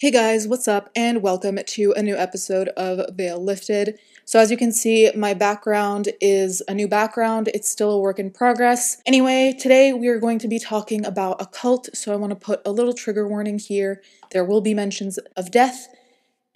Hey guys, what's up, and welcome to a new episode of Veil Lifted. So, as you can see, my background is a new background, it's still a work in progress. Anyway, today we are going to be talking about a cult, so I want to put a little trigger warning here. There will be mentions of death.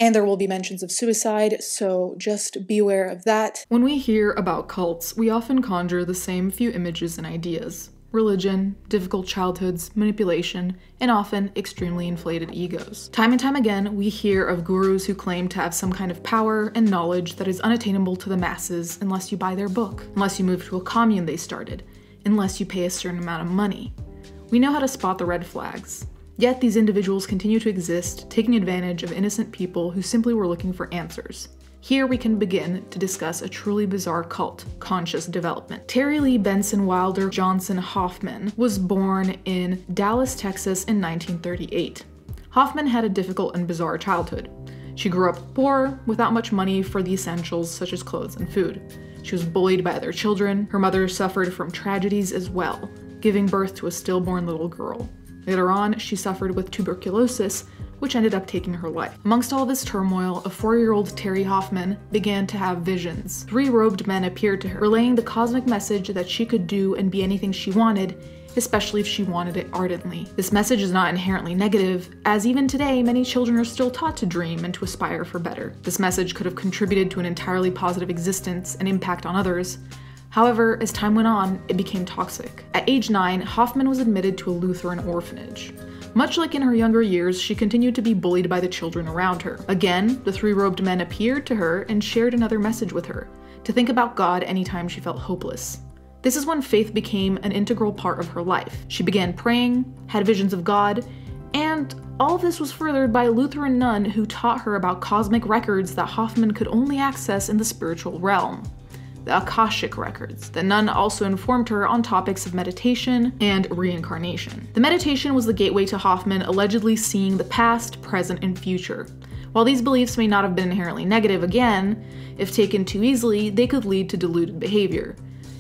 And there will be mentions of suicide, so just beware of that. When we hear about cults, we often conjure the same few images and ideas religion, difficult childhoods, manipulation, and often extremely inflated egos. Time and time again, we hear of gurus who claim to have some kind of power and knowledge that is unattainable to the masses unless you buy their book, unless you move to a commune they started, unless you pay a certain amount of money. We know how to spot the red flags. Yet these individuals continue to exist, taking advantage of innocent people who simply were looking for answers. Here we can begin to discuss a truly bizarre cult, conscious development. Terri Lee Benson Wilder Johnson Hoffman was born in Dallas, Texas in 1938. Hoffman had a difficult and bizarre childhood. She grew up poor, without much money for the essentials such as clothes and food. She was bullied by other children. Her mother suffered from tragedies as well, giving birth to a stillborn little girl. Later on, she suffered with tuberculosis, which ended up taking her life. Amongst all this turmoil, a four year old Terri Hoffman began to have visions. Three robed men appeared to her, relaying the cosmic message that she could do and be anything she wanted, especially if she wanted it ardently. This message is not inherently negative, as even today, many children are still taught to dream and to aspire for better. This message could have contributed to an entirely positive existence and impact on others. However, as time went on, it became toxic. At age 9, Hoffman was admitted to a Lutheran orphanage. Much like in her younger years, she continued to be bullied by the children around her. Again, the three robed men appeared to her and shared another message with her to think about God anytime she felt hopeless. This is when faith became an integral part of her life. She began praying, had visions of God, and all this was furthered by a Lutheran nun who taught her about cosmic records that Hoffman could only access in the spiritual realm the Akashic records. The nun also informed her on topics of meditation and reincarnation. The meditation was the gateway to Hoffman allegedly seeing the past, present, and future. While these beliefs may not have been inherently negative, again, if taken too easily, they could lead to deluded behavior.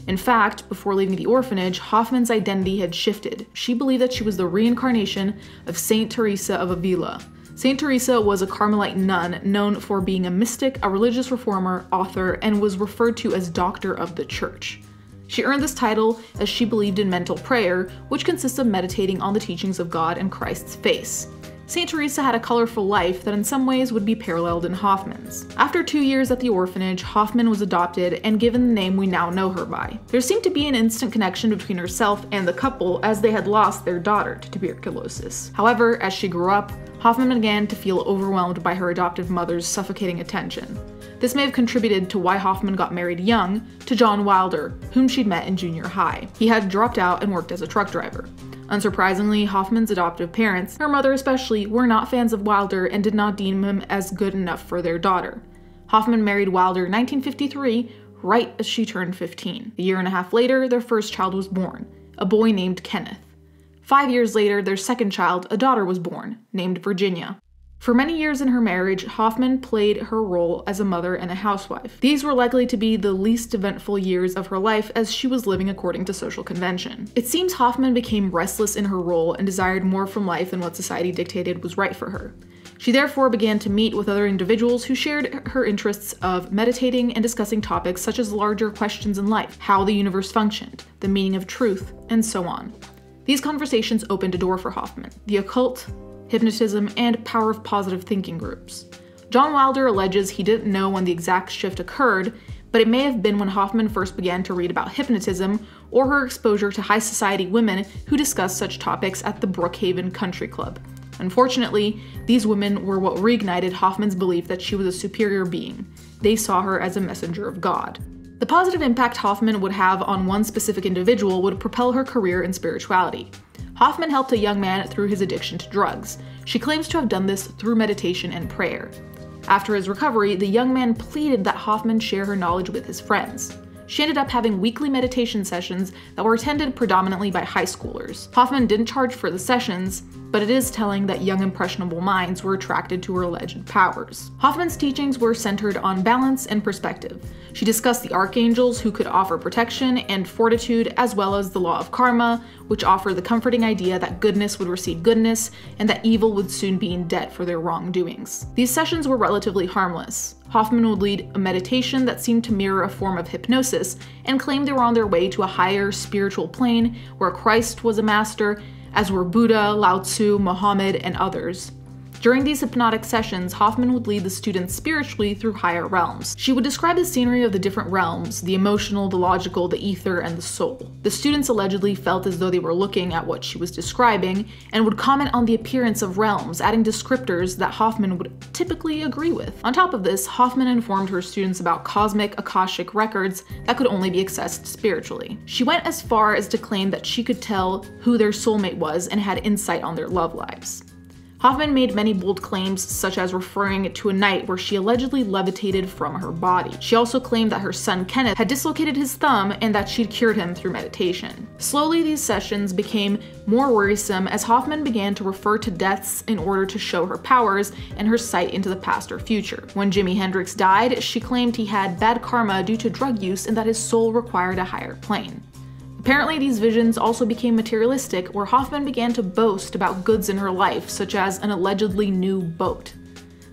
In fact, before leaving the orphanage, Hoffman's identity had shifted. She believed that she was the reincarnation of Saint Teresa of Avila, St. Teresa was a Carmelite nun known for being a mystic, a religious reformer, author, and was referred to as Doctor of the Church. She earned this title as she believed in mental prayer, which consists of meditating on the teachings of God and Christ's face. St. Teresa had a colorful life that in some ways would be paralleled in Hoffman's. After two years at the orphanage, Hoffman was adopted and given the name we now know her by. There seemed to be an instant connection between herself and the couple as they had lost their daughter to tuberculosis. However, as she grew up, Hoffman began to feel overwhelmed by her adoptive mother's suffocating attention. This may have contributed to why Hoffman got married young to John Wilder, whom she'd met in junior high. He had dropped out and worked as a truck driver. Unsurprisingly, Hoffman's adoptive parents, her mother especially, were not fans of Wilder and did not deem him as good enough for their daughter. Hoffman married Wilder in 1953, right as she turned 15. A year and a half later, their first child was born, a boy named Kenneth. Five years later, their second child, a daughter, was born, named Virginia. For many years in her marriage, Hoffman played her role as a mother and a housewife. These were likely to be the least eventful years of her life as she was living according to social convention. It seems Hoffman became restless in her role and desired more from life than what society dictated was right for her. She therefore began to meet with other individuals who shared her interests of meditating and discussing topics such as larger questions in life, how the universe functioned, the meaning of truth, and so on. These conversations opened a door for Hoffman, the occult, hypnotism, and power of positive thinking groups. John Wilder alleges he didn't know when the exact shift occurred, but it may have been when Hoffman first began to read about hypnotism or her exposure to high society women who discussed such topics at the Brookhaven Country Club. Unfortunately, these women were what reignited Hoffman's belief that she was a superior being. They saw her as a messenger of God. The positive impact Hoffman would have on one specific individual would propel her career in spirituality. Hoffman helped a young man through his addiction to drugs. She claims to have done this through meditation and prayer. After his recovery, the young man pleaded that Hoffman share her knowledge with his friends. She ended up having weekly meditation sessions that were attended predominantly by high schoolers. Hoffman didn't charge for the sessions, but it is telling that young impressionable minds were attracted to her alleged powers. Hoffman's teachings were centered on balance and perspective. She discussed the archangels who could offer protection and fortitude, as well as the law of karma, which offered the comforting idea that goodness would receive goodness and that evil would soon be in debt for their wrongdoings. These sessions were relatively harmless. Hoffman would lead a meditation that seemed to mirror a form of hypnosis and claimed they were on their way to a higher spiritual plane where Christ was a master as were Buddha, Lao Tzu, Muhammad, and others. During these hypnotic sessions, Hoffman would lead the students spiritually through higher realms. She would describe the scenery of the different realms the emotional, the logical, the ether, and the soul. The students allegedly felt as though they were looking at what she was describing and would comment on the appearance of realms, adding descriptors that Hoffman would typically agree with. On top of this, Hoffman informed her students about cosmic Akashic records that could only be accessed spiritually. She went as far as to claim that she could tell who their soulmate was and had insight on their love lives. Hoffman made many bold claims, such as referring to a night where she allegedly levitated from her body. She also claimed that her son Kenneth had dislocated his thumb and that she'd cured him through meditation. Slowly, these sessions became more worrisome as Hoffman began to refer to deaths in order to show her powers and her sight into the past or future. When Jimi Hendrix died, she claimed he had bad karma due to drug use and that his soul required a higher plane. Apparently, these visions also became materialistic, where Hoffman began to boast about goods in her life, such as an allegedly new boat.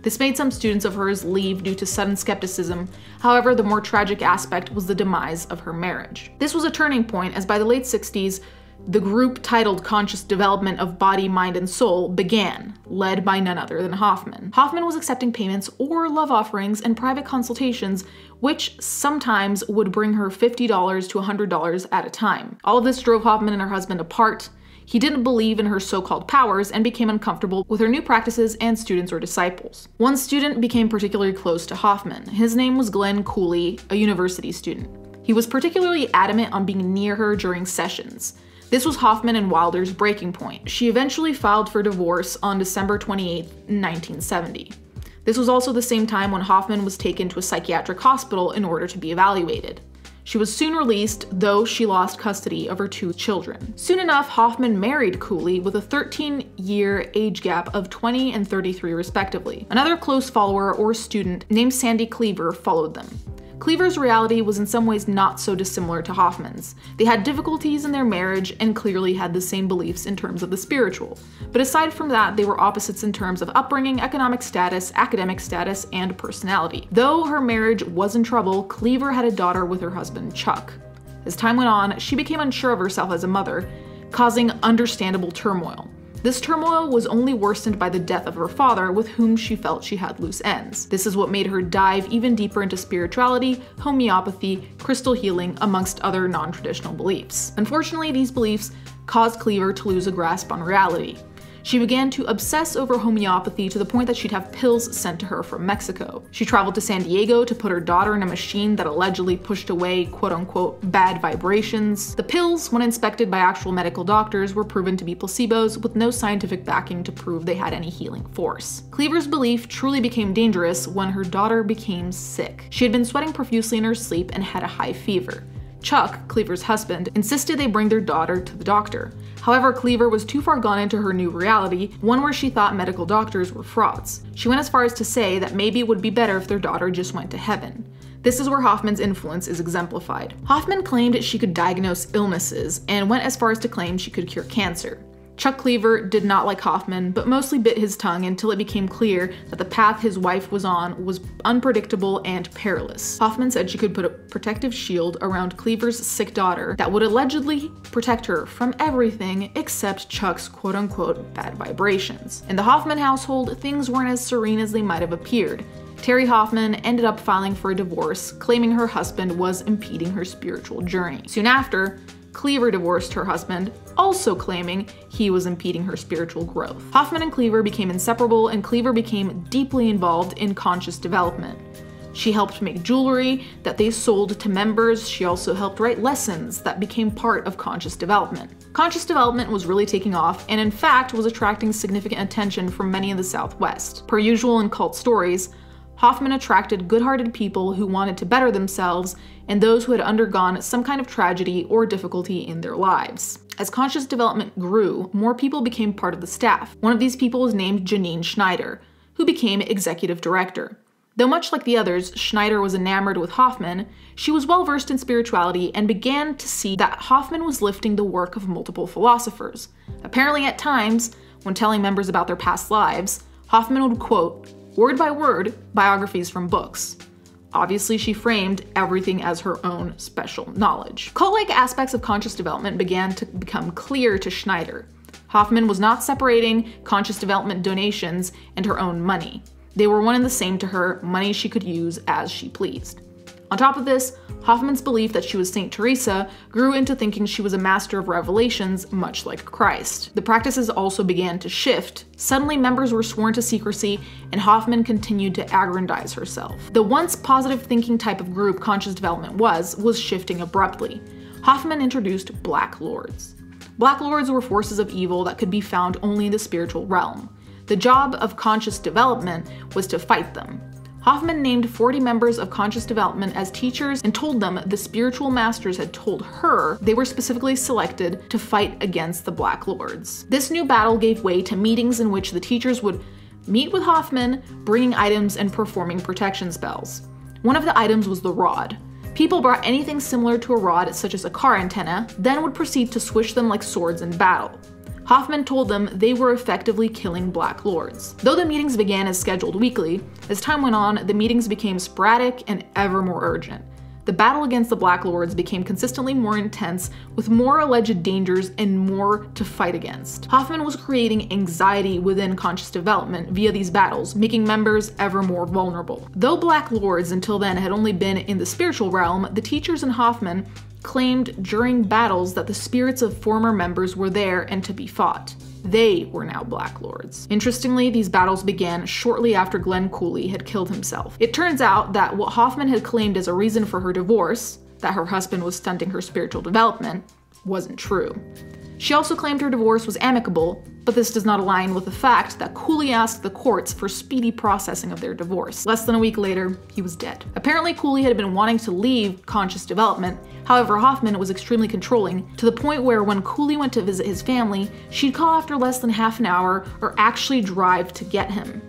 This made some students of hers leave due to sudden skepticism. However, the more tragic aspect was the demise of her marriage. This was a turning point, as by the late 60s, the group titled Conscious Development of Body, Mind, and Soul began, led by none other than Hoffman. Hoffman was accepting payments or love offerings and private consultations, which sometimes would bring her $50 to $100 at a time. All of this drove Hoffman and her husband apart. He didn't believe in her so called powers and became uncomfortable with her new practices and students or disciples. One student became particularly close to Hoffman. His name was Glenn Cooley, a university student. He was particularly adamant on being near her during sessions. This was Hoffman and Wilder's breaking point. She eventually filed for divorce on December 28, 1970. This was also the same time when Hoffman was taken to a psychiatric hospital in order to be evaluated. She was soon released, though she lost custody of her two children. Soon enough, Hoffman married Cooley with a 13 year age gap of 20 and 33, respectively. Another close follower or student named Sandy Cleaver followed them. Cleaver's reality was in some ways not so dissimilar to Hoffman's. They had difficulties in their marriage and clearly had the same beliefs in terms of the spiritual. But aside from that, they were opposites in terms of upbringing, economic status, academic status, and personality. Though her marriage was in trouble, Cleaver had a daughter with her husband, Chuck. As time went on, she became unsure of herself as a mother, causing understandable turmoil. This turmoil was only worsened by the death of her father, with whom she felt she had loose ends. This is what made her dive even deeper into spirituality, homeopathy, crystal healing, amongst other non traditional beliefs. Unfortunately, these beliefs caused Cleaver to lose a grasp on reality. She began to obsess over homeopathy to the point that she'd have pills sent to her from Mexico. She traveled to San Diego to put her daughter in a machine that allegedly pushed away quote unquote bad vibrations. The pills, when inspected by actual medical doctors, were proven to be placebos with no scientific backing to prove they had any healing force. Cleaver's belief truly became dangerous when her daughter became sick. She had been sweating profusely in her sleep and had a high fever. Chuck, Cleaver's husband, insisted they bring their daughter to the doctor. However, Cleaver was too far gone into her new reality, one where she thought medical doctors were frauds. She went as far as to say that maybe it would be better if their daughter just went to heaven. This is where Hoffman's influence is exemplified. Hoffman claimed she could diagnose illnesses and went as far as to claim she could cure cancer. Chuck Cleaver did not like Hoffman, but mostly bit his tongue until it became clear that the path his wife was on was unpredictable and perilous. Hoffman said she could put a protective shield around Cleaver's sick daughter that would allegedly protect her from everything except Chuck's quote unquote bad vibrations. In the Hoffman household, things weren't as serene as they might have appeared. Terri Hoffman ended up filing for a divorce, claiming her husband was impeding her spiritual journey. Soon after, Cleaver divorced her husband, also claiming he was impeding her spiritual growth. Hoffman and Cleaver became inseparable, and Cleaver became deeply involved in conscious development. She helped make jewelry that they sold to members. She also helped write lessons that became part of conscious development. Conscious development was really taking off and, in fact, was attracting significant attention from many in the Southwest. Per usual in cult stories, Hoffman attracted good hearted people who wanted to better themselves and those who had undergone some kind of tragedy or difficulty in their lives. As conscious development grew, more people became part of the staff. One of these people was named Janine Schneider, who became executive director. Though much like the others, Schneider was enamored with Hoffman, she was well versed in spirituality and began to see that Hoffman was lifting the work of multiple philosophers. Apparently, at times, when telling members about their past lives, Hoffman would quote, word by word, biographies from books. Obviously, she framed everything as her own special knowledge. Cult like aspects of conscious development began to become clear to Schneider. Hoffman was not separating conscious development donations and her own money. They were one and the same to her, money she could use as she pleased. On top of this, Hoffman's belief that she was St. Teresa grew into thinking she was a master of revelations, much like Christ. The practices also began to shift. Suddenly, members were sworn to secrecy, and Hoffman continued to aggrandize herself. The once positive thinking type of group conscious development was, was shifting abruptly. Hoffman introduced Black Lords. Black Lords were forces of evil that could be found only in the spiritual realm. The job of conscious development was to fight them. Hoffman named 40 members of conscious development as teachers and told them the spiritual masters had told her they were specifically selected to fight against the Black Lords. This new battle gave way to meetings in which the teachers would meet with Hoffman, bringing items and performing protection spells. One of the items was the rod. People brought anything similar to a rod, such as a car antenna, then would proceed to swish them like swords in battle. Hoffman told them they were effectively killing Black Lords. Though the meetings began as scheduled weekly, as time went on, the meetings became sporadic and ever more urgent. The battle against the Black Lords became consistently more intense, with more alleged dangers and more to fight against. Hoffman was creating anxiety within conscious development via these battles, making members ever more vulnerable. Though Black Lords until then had only been in the spiritual realm, the teachers in Hoffman claimed during battles that the spirits of former members were there and to be fought. They were now Black Lords. Interestingly, these battles began shortly after Glenn Cooley had killed himself. It turns out that what Hoffman had claimed as a reason for her divorce, that her husband was stunting her spiritual development, wasn't true. She also claimed her divorce was amicable, but this does not align with the fact that Cooley asked the courts for speedy processing of their divorce. Less than a week later, he was dead. Apparently, Cooley had been wanting to leave conscious development. However, Hoffman was extremely controlling, to the point where when Cooley went to visit his family, she'd call after less than half an hour or actually drive to get him.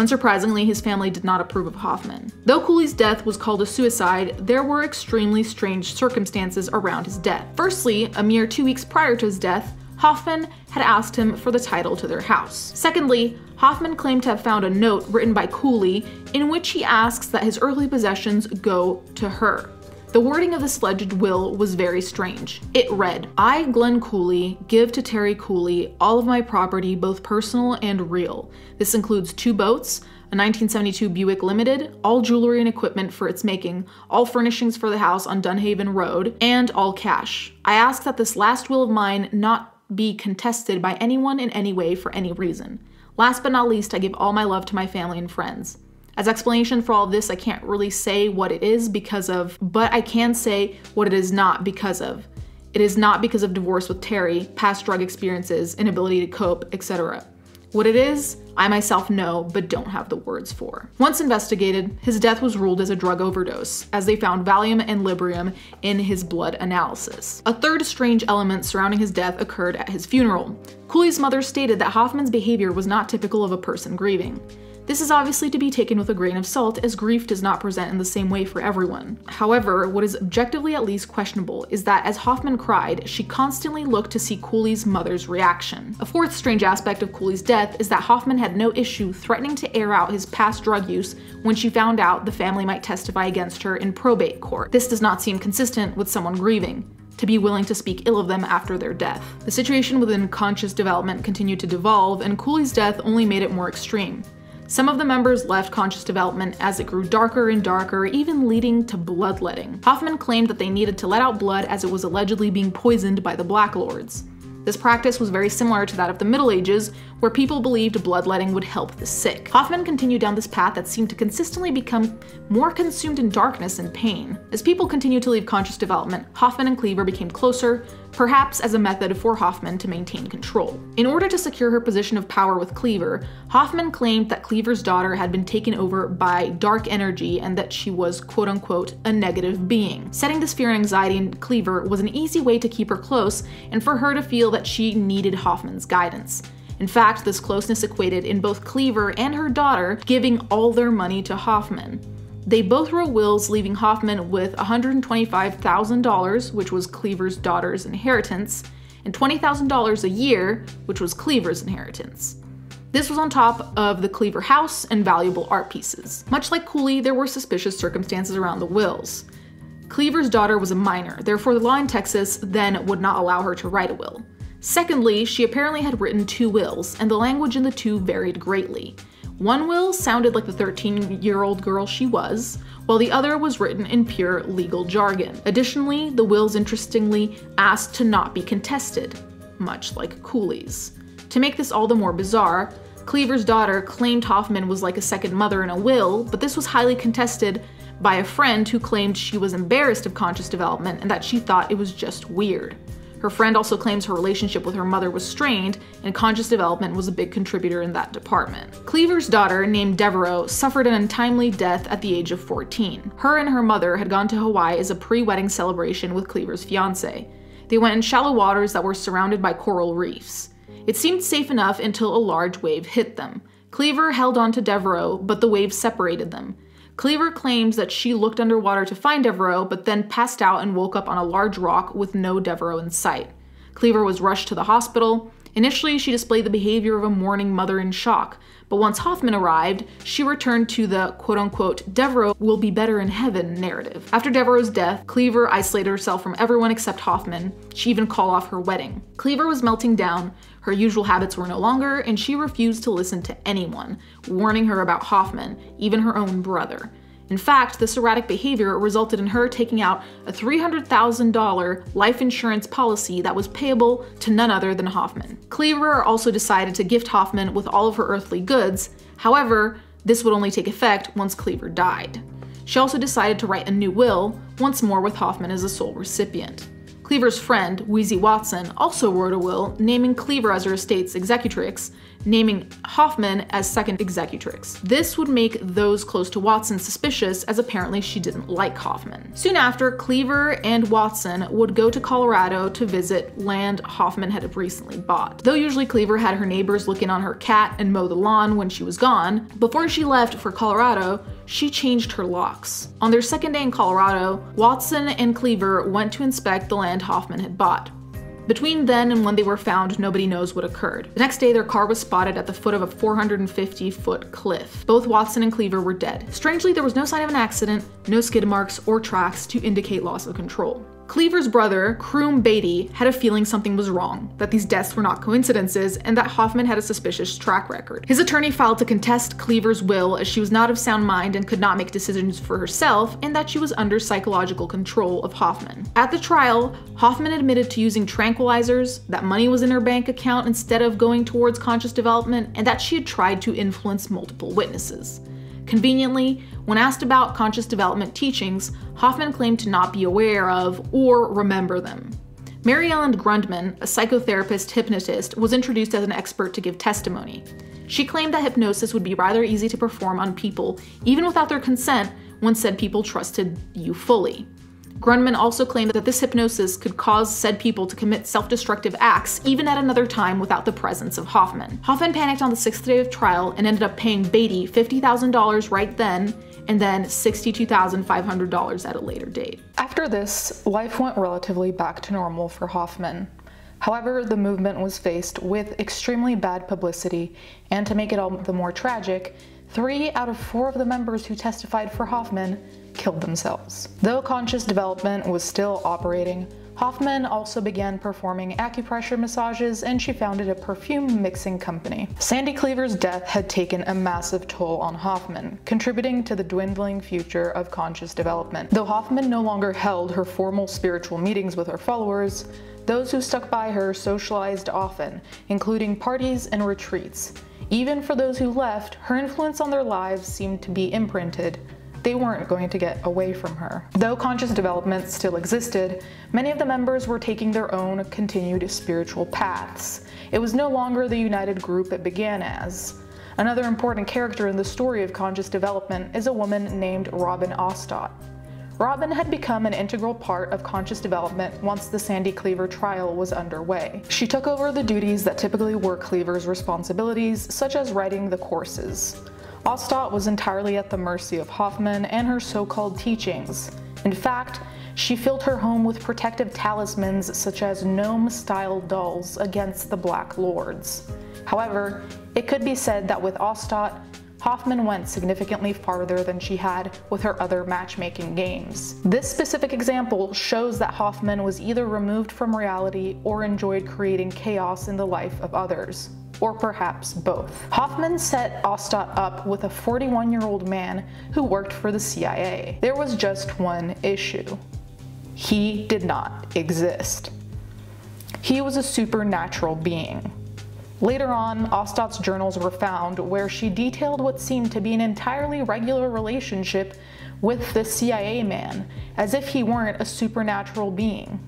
Unsurprisingly, his family did not approve of Hoffman. Though Cooley's death was called a suicide, there were extremely strange circumstances around his death. Firstly, a mere two weeks prior to his death, Hoffman had asked him for the title to their house. Secondly, Hoffman claimed to have found a note written by Cooley in which he asks that his earthly possessions go to her. The wording of this alleged will was very strange. It read, I, Glenn Cooley, give to Terri Cooley all of my property, both personal and real. This includes two boats, a 1972 Buick Limited, all jewelry and equipment for its making, all furnishings for the house on Dunhaven Road, and all cash. I ask that this last will of mine not be contested by anyone in any way for any reason. Last but not least, I give all my love to my family and friends. As explanation for all this, I can't really say what it is because of, but I can say what it is not because of. It is not because of divorce with Terri, past drug experiences, inability to cope, etc. What it is, I myself know, but don't have the words for. Once investigated, his death was ruled as a drug overdose, as they found Valium and Librium in his blood analysis. A third strange element surrounding his death occurred at his funeral. Cooley's mother stated that Hoffman's behavior was not typical of a person grieving. This is obviously to be taken with a grain of salt, as grief does not present in the same way for everyone. However, what is objectively at least questionable is that as Hoffman cried, she constantly looked to see Cooley's mother's reaction. A fourth strange aspect of Cooley's death is that Hoffman had no issue threatening to air out his past drug use when she found out the family might testify against her in probate court. This does not seem consistent with someone grieving to be willing to speak ill of them after their death. The situation within conscious development continued to devolve, and Cooley's death only made it more extreme. Some of the members left conscious development as it grew darker and darker, even leading to bloodletting. Hoffman claimed that they needed to let out blood as it was allegedly being poisoned by the Black Lords. This practice was very similar to that of the Middle Ages, where people believed bloodletting would help the sick. Hoffman continued down this path that seemed to consistently become more consumed in darkness and pain. As people continued to leave conscious development, Hoffman and Cleaver became closer, perhaps as a method for Hoffman to maintain control. In order to secure her position of power with Cleaver, Hoffman claimed that Cleaver's daughter had been taken over by dark energy and that she was quote unquote a negative being. Setting this fear and anxiety in Cleaver was an easy way to keep her close and for her to feel that she needed Hoffman's guidance. In fact, this closeness equated in both Cleaver and her daughter giving all their money to Hoffman. They both wrote wills leaving Hoffman with $125,000, which was Cleaver's daughter's inheritance, and $20,000 a year, which was Cleaver's inheritance. This was on top of the Cleaver house and valuable art pieces. Much like Cooley, there were suspicious circumstances around the wills. Cleaver's daughter was a minor, therefore the law in Texas then would not allow her to write a will. Secondly, she apparently had written two wills, and the language in the two varied greatly. One will sounded like the 13 year old girl she was, while the other was written in pure legal jargon. Additionally, the wills interestingly asked to not be contested, much like Cooley's. To make this all the more bizarre, Cleaver's daughter claimed Hoffman was like a second mother in a will, but this was highly contested by a friend who claimed she was embarrassed of conscious development and that she thought it was just weird. Her friend also claims her relationship with her mother was strained, and conscious development was a big contributor in that department. Cleaver's daughter, named Devereaux, suffered an untimely death at the age of 14. Her and her mother had gone to Hawaii as a pre wedding celebration with Cleaver's fiance. They went in shallow waters that were surrounded by coral reefs. It seemed safe enough until a large wave hit them. Cleaver held on to Devereaux, but the wave separated them. Cleaver claims that she looked underwater to find Devereaux, but then passed out and woke up on a large rock with no Devereaux in sight. Cleaver was rushed to the hospital. Initially, she displayed the behavior of a mourning mother in shock, but once Hoffman arrived, she returned to the quote unquote Devereaux will be better in heaven narrative. After Devereaux's death, Cleaver isolated herself from everyone except Hoffman. She even called off her wedding. Cleaver was melting down, her usual habits were no longer, and she refused to listen to anyone, warning her about Hoffman, even her own brother. In fact, this erratic behavior resulted in her taking out a $300,000 life insurance policy that was payable to none other than Hoffman. Cleaver also decided to gift Hoffman with all of her earthly goods, however, this would only take effect once Cleaver died. She also decided to write a new will, once more with Hoffman as the sole recipient. Cleaver's friend, Weezy Watson, also wrote a will naming Cleaver as her estate's executrix, naming Hoffman as second executrix. This would make those close to Watson suspicious as apparently she didn't like Hoffman. Soon after, Cleaver and Watson would go to Colorado to visit land Hoffman had recently bought. Though usually Cleaver had her neighbors look in on her cat and mow the lawn when she was gone, before she left for Colorado, she changed her locks. On their second day in Colorado, Watson and Cleaver went to inspect the land Hoffman had bought. Between then and when they were found, nobody knows what occurred. The next day, their car was spotted at the foot of a 450 foot cliff. Both Watson and Cleaver were dead. Strangely, there was no sign of an accident, no skid marks or tracks to indicate loss of control. Cleaver's brother, Croom Beatty, had a feeling something was wrong, that these deaths were not coincidences, and that Hoffman had a suspicious track record. His attorney filed to contest Cleaver's will as she was not of sound mind and could not make decisions for herself, and that she was under psychological control of Hoffman. At the trial, Hoffman admitted to using tranquilizers, that money was in her bank account instead of going towards conscious development, and that she had tried to influence multiple witnesses. Conveniently, when asked about conscious development teachings, Hoffman claimed to not be aware of or remember them. Mary Ellen Grundmann, a psychotherapist hypnotist, was introduced as an expert to give testimony. She claimed that hypnosis would be rather easy to perform on people, even without their consent, when said people trusted you fully. Grundmann also claimed that this hypnosis could cause said people to commit self destructive acts even at another time without the presence of Hoffman. Hoffman panicked on the sixth day of trial and ended up paying Beatty $50,000 right then and then $62,500 at a later date. After this, life went relatively back to normal for Hoffman. However, the movement was faced with extremely bad publicity, and to make it all the more tragic, three out of four of the members who testified for Hoffman killed themselves. Though conscious development was still operating, Hoffman also began performing acupressure massages and she founded a perfume mixing company. Sandy Cleaver's death had taken a massive toll on Hoffman, contributing to the dwindling future of conscious development. Though Hoffman no longer held her formal spiritual meetings with her followers, those who stuck by her socialized often, including parties and retreats. Even for those who left, her influence on their lives seemed to be imprinted they weren't going to get away from her. Though conscious development still existed, many of the members were taking their own continued spiritual paths. It was no longer the united group it began as. Another important character in the story of conscious development is a woman named Robin Ostott. Robin had become an integral part of conscious development once the Sandy Cleaver trial was underway. She took over the duties that typically were Cleaver's responsibilities, such as writing the courses. Ostott was entirely at the mercy of Hoffman and her so-called teachings. In fact, she filled her home with protective talismans such as gnome-style dolls against the Black Lords. However, it could be said that with Ostott, Hoffman went significantly farther than she had with her other matchmaking games. This specific example shows that Hoffman was either removed from reality or enjoyed creating chaos in the life of others or perhaps both. Hoffman set Ostott up with a 41 year old man who worked for the CIA. There was just one issue. He did not exist. He was a supernatural being. Later on, Ostott's journals were found where she detailed what seemed to be an entirely regular relationship with the CIA man, as if he weren't a supernatural being.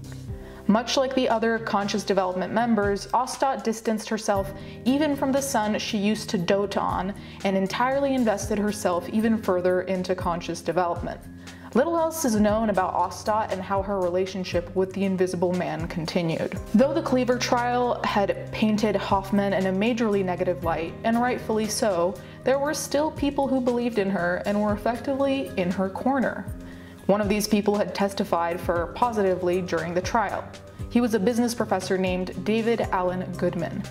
Much like the other conscious development members, Ostott distanced herself even from the son she used to dote on and entirely invested herself even further into conscious development. Little else is known about Ostott and how her relationship with the Invisible Man continued. Though the Cleaver trial had painted Hoffman in a majorly negative light, and rightfully so, there were still people who believed in her and were effectively in her corner. One of these people had testified for positively during the trial. He was a business professor named David Allen Goodman.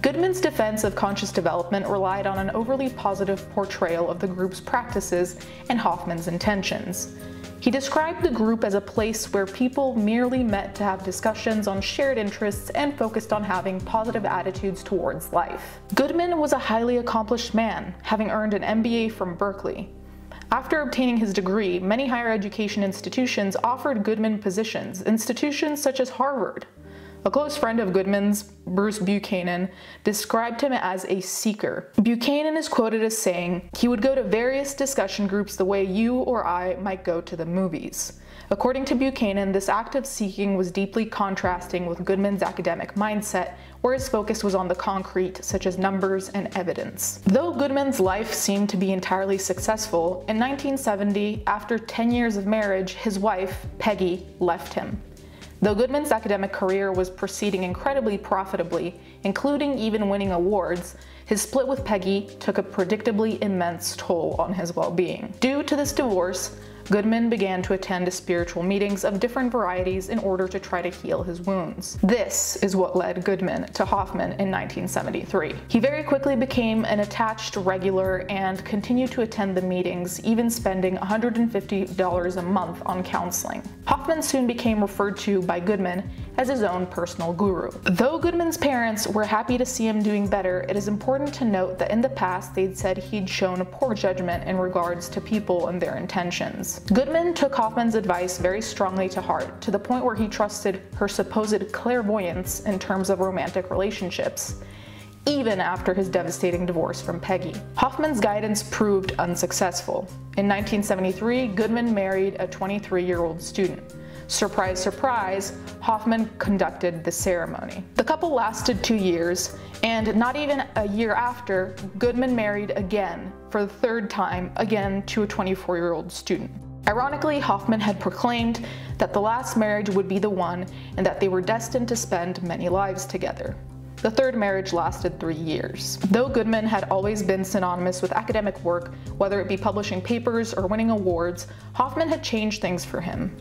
Goodman's defense of conscious development relied on an overly positive portrayal of the group's practices and Hoffman's intentions. He described the group as a place where people merely met to have discussions on shared interests and focused on having positive attitudes towards life. Goodman was a highly accomplished man, having earned an MBA from Berkeley. After obtaining his degree, many higher education institutions offered Goodman positions, institutions such as Harvard, a close friend of Goodman's, Bruce Buchanan, described him as a seeker. Buchanan is quoted as saying, he would go to various discussion groups the way you or I might go to the movies. According to Buchanan, this act of seeking was deeply contrasting with Goodman's academic mindset, where his focus was on the concrete, such as numbers and evidence. Though Goodman's life seemed to be entirely successful, in 1970, after 10 years of marriage, his wife, Peggy, left him. Though Goodman's academic career was proceeding incredibly profitably, including even winning awards, his split with Peggy took a predictably immense toll on his well-being. Due to this divorce, Goodman began to attend spiritual meetings of different varieties in order to try to heal his wounds. This is what led Goodman to Hoffman in 1973. He very quickly became an attached regular and continued to attend the meetings, even spending $150 a month on counseling. Hoffman soon became referred to by Goodman as his own personal guru. Though Goodman's parents were happy to see him doing better, it is important to note that in the past they'd said he'd shown poor judgment in regards to people and their intentions. Goodman took Hoffman's advice very strongly to heart, to the point where he trusted her supposed clairvoyance in terms of romantic relationships, even after his devastating divorce from Peggy. Hoffman's guidance proved unsuccessful. In 1973, Goodman married a 23-year-old student. Surprise, surprise, Hoffman conducted the ceremony. The couple lasted two years, and not even a year after, Goodman married again, for the third time, again to a 24-year-old student. Ironically, Hoffman had proclaimed that the last marriage would be the one and that they were destined to spend many lives together. The third marriage lasted three years. Though Goodman had always been synonymous with academic work, whether it be publishing papers or winning awards, Hoffman had changed things for him.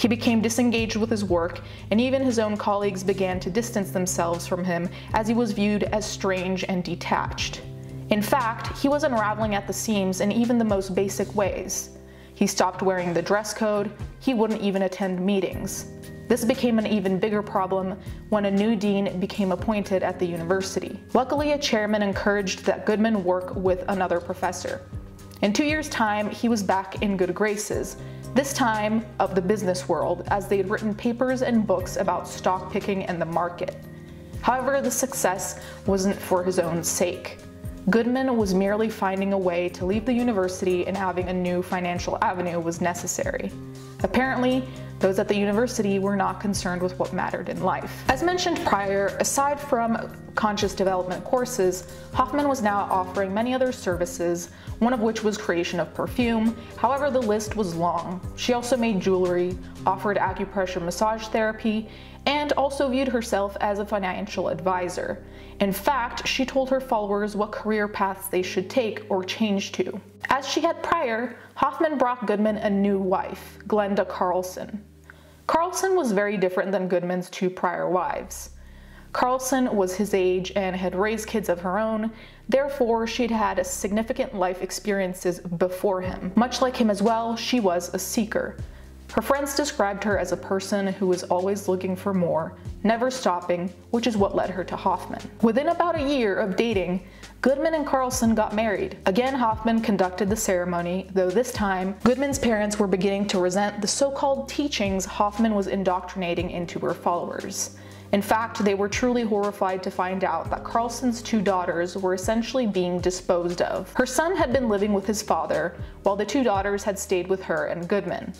He became disengaged with his work, and even his own colleagues began to distance themselves from him as he was viewed as strange and detached. In fact, he was unraveling at the seams in even the most basic ways. He stopped wearing the dress code, he wouldn't even attend meetings. This became an even bigger problem when a new dean became appointed at the university. Luckily, a chairman encouraged that Goodman work with another professor. In two years' time, he was back in good graces, this time of the business world, as they had written papers and books about stock picking and the market. However, the success wasn't for his own sake. Goodman was merely finding a way to leave the university and having a new financial avenue was necessary. Apparently, those at the university were not concerned with what mattered in life. As mentioned prior, aside from conscious development courses, Hoffman was now offering many other services, one of which was creation of perfume. However, the list was long. She also made jewelry, offered acupressure massage therapy, and also viewed herself as a financial advisor. In fact, she told her followers what career paths they should take or change to. As she had prior, Hoffman brought Goodman a new wife, Glenda Carlson. Carlson was very different than Goodman's two prior wives. Carlson was his age and had raised kids of her own, therefore she'd had significant life experiences before him. Much like him as well, she was a seeker. Her friends described her as a person who was always looking for more, never stopping, which is what led her to Hoffman. Within about a year of dating, Goodman and Carlson got married. Again, Hoffman conducted the ceremony, though this time, Goodman's parents were beginning to resent the so-called teachings Hoffman was indoctrinating into her followers. In fact, they were truly horrified to find out that Carlson's two daughters were essentially being disposed of. Her son had been living with his father, while the two daughters had stayed with her and Goodman.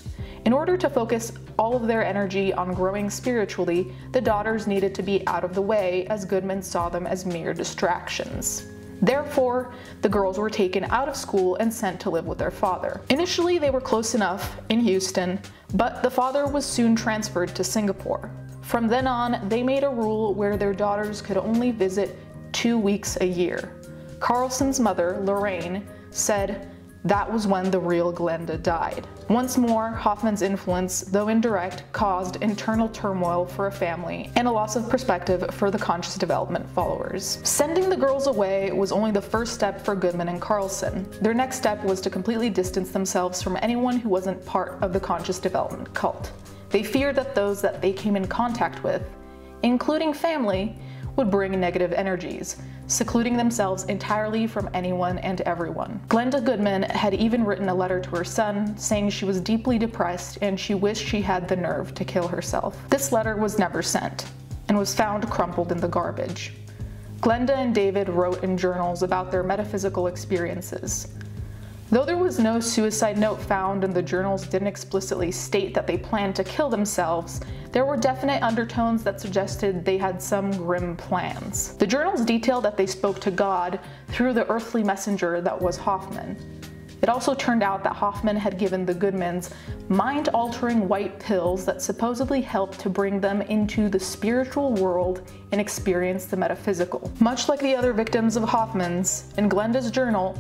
In order to focus all of their energy on growing spiritually, the daughters needed to be out of the way as Goodman saw them as mere distractions. Therefore, the girls were taken out of school and sent to live with their father. Initially, they were close enough in Houston, but the father was soon transferred to Singapore. From then on, they made a rule where their daughters could only visit two weeks a year. Carlson's mother, Lorraine, said, that was when the real Glenda died. Once more, Hoffman's influence, though indirect, caused internal turmoil for a family and a loss of perspective for the conscious development followers. Sending the girls away was only the first step for Goodman and Carlson. Their next step was to completely distance themselves from anyone who wasn't part of the conscious development cult. They feared that those that they came in contact with, including family, would bring negative energies, secluding themselves entirely from anyone and everyone. Glenda Goodman had even written a letter to her son saying she was deeply depressed and she wished she had the nerve to kill herself. This letter was never sent and was found crumpled in the garbage. Glenda and David wrote in journals about their metaphysical experiences. Though there was no suicide note found and the journals didn't explicitly state that they planned to kill themselves, there were definite undertones that suggested they had some grim plans. The journals detailed that they spoke to God through the earthly messenger that was Hoffman. It also turned out that Hoffman had given the Goodmans mind-altering white pills that supposedly helped to bring them into the spiritual world and experience the metaphysical. Much like the other victims of Hoffman's, in Glenda's journal,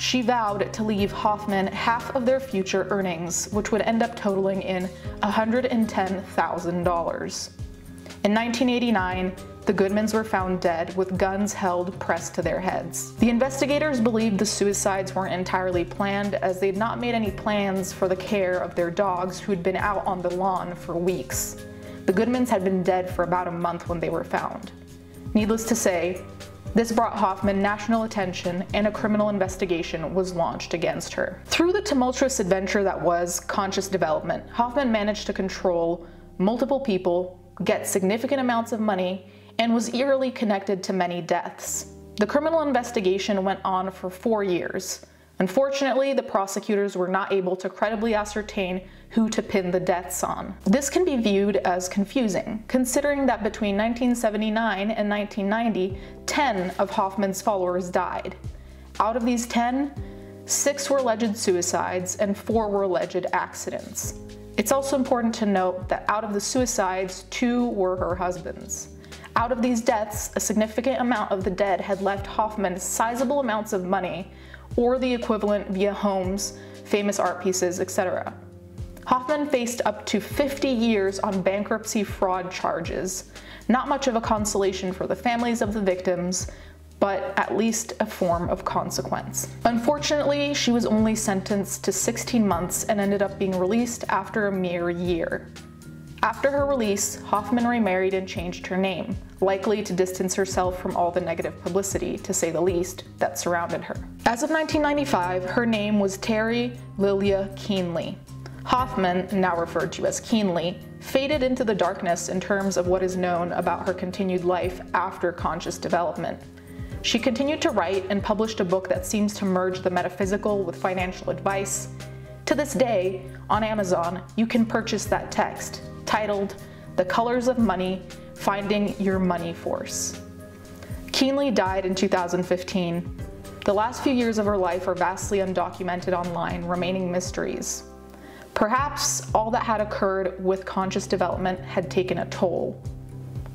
she vowed to leave Hoffman half of their future earnings, which would end up totaling in $110,000. In 1989, the Goodmans were found dead with guns held pressed to their heads. The investigators believed the suicides weren't entirely planned as they'd not made any plans for the care of their dogs who'd been out on the lawn for weeks. The Goodmans had been dead for about a month when they were found. Needless to say, this brought Hoffman national attention and a criminal investigation was launched against her. Through the tumultuous adventure that was conscious development, Hoffman managed to control multiple people, get significant amounts of money, and was eerily connected to many deaths. The criminal investigation went on for four years. Unfortunately, the prosecutors were not able to credibly ascertain who to pin the deaths on. This can be viewed as confusing, considering that between 1979 and 1990, 10 of Hoffman's followers died. Out of these 10, six were alleged suicides and four were alleged accidents. It's also important to note that out of the suicides, two were her husbands. Out of these deaths, a significant amount of the dead had left Hoffman sizable amounts of money, or the equivalent via homes, famous art pieces, etc. Hoffman faced up to 50 years on bankruptcy fraud charges. Not much of a consolation for the families of the victims, but at least a form of consequence. Unfortunately, she was only sentenced to 16 months and ended up being released after a mere year. After her release, Hoffman remarried and changed her name, likely to distance herself from all the negative publicity, to say the least, that surrounded her. As of 1995, her name was Terri Lilya Keanely. Hoffman, now referred to as Keanely, faded into the darkness in terms of what is known about her continued life after conscious development. She continued to write and published a book that seems to merge the metaphysical with financial advice. To this day, on Amazon, you can purchase that text titled The Colors of Money Finding Your Money Force. Keanely died in 2015. The last few years of her life are vastly undocumented online, remaining mysteries. Perhaps all that had occurred with conscious development had taken a toll.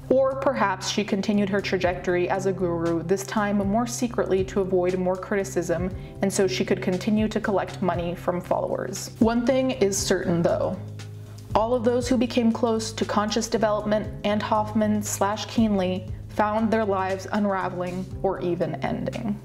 Or perhaps she continued her trajectory as a guru, this time more secretly to avoid more criticism, and so she could continue to collect money from followers. One thing is certain though. All of those who became close to conscious development and Hoffman slash Keanely found their lives unraveling or even ending.